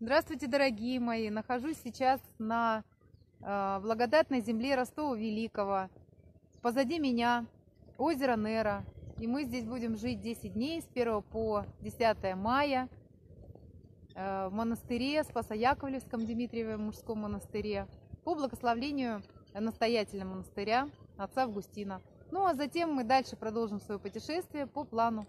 Здравствуйте, дорогие мои! Нахожусь сейчас на э, благодатной земле Ростова Великого. Позади меня озеро Нера. И мы здесь будем жить 10 дней с 1 по 10 мая э, в монастыре Спасо-Яковлевском Дмитриевом мужском монастыре по благословлению настоятеля монастыря отца Августина. Ну а затем мы дальше продолжим свое путешествие по плану.